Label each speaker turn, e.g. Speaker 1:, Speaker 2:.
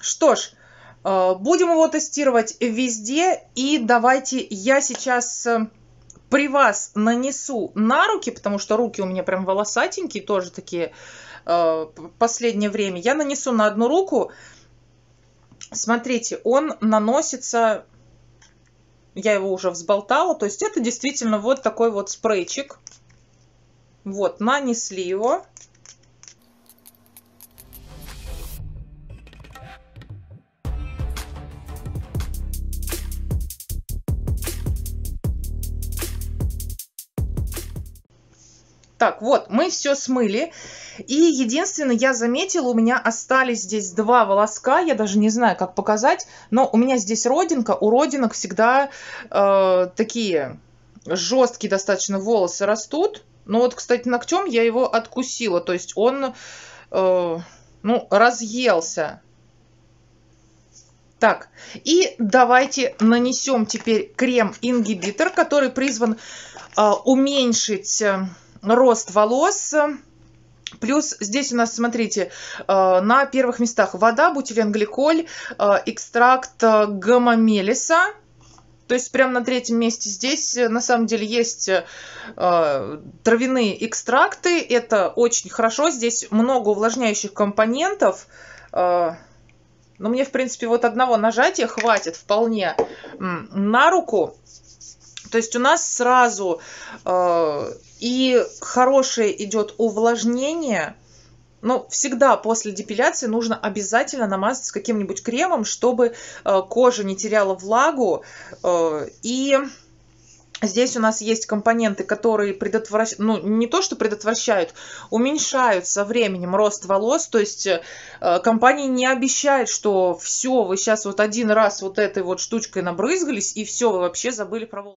Speaker 1: Что ж, э, будем его тестировать везде. И давайте я сейчас э, при вас нанесу на руки, потому что руки у меня прям волосатенькие, тоже такие э, последнее время. Я нанесу на одну руку. Смотрите, он наносится я его уже взболтала. То есть это действительно вот такой вот спрейчик. Вот, нанесли его. Так, вот, мы все смыли. И единственное, я заметила, у меня остались здесь два волоска. Я даже не знаю, как показать. Но у меня здесь родинка. У родинок всегда э, такие жесткие достаточно волосы растут. Но вот, кстати, ногтем я его откусила. То есть он, э, ну, разъелся. Так, и давайте нанесем теперь крем-ингибитор, который призван э, уменьшить э, рост волос. Плюс здесь у нас, смотрите, э, на первых местах вода, бутиленгликоль, э, экстракт э, гамамелиса. То есть прямо на третьем месте здесь на самом деле есть травяные экстракты. Это очень хорошо. Здесь много увлажняющих компонентов. Но мне, в принципе, вот одного нажатия хватит вполне на руку. То есть у нас сразу э, и хорошее идет увлажнение. Но всегда после депиляции нужно обязательно намазать с каким-нибудь кремом, чтобы э, кожа не теряла влагу. Э, и Здесь у нас есть компоненты, которые предотвращают, ну, не то, что предотвращают, уменьшают со временем рост волос. То есть э, компания не обещает, что все, вы сейчас вот один раз вот этой вот штучкой набрызгались, и все, вы вообще забыли про волосы.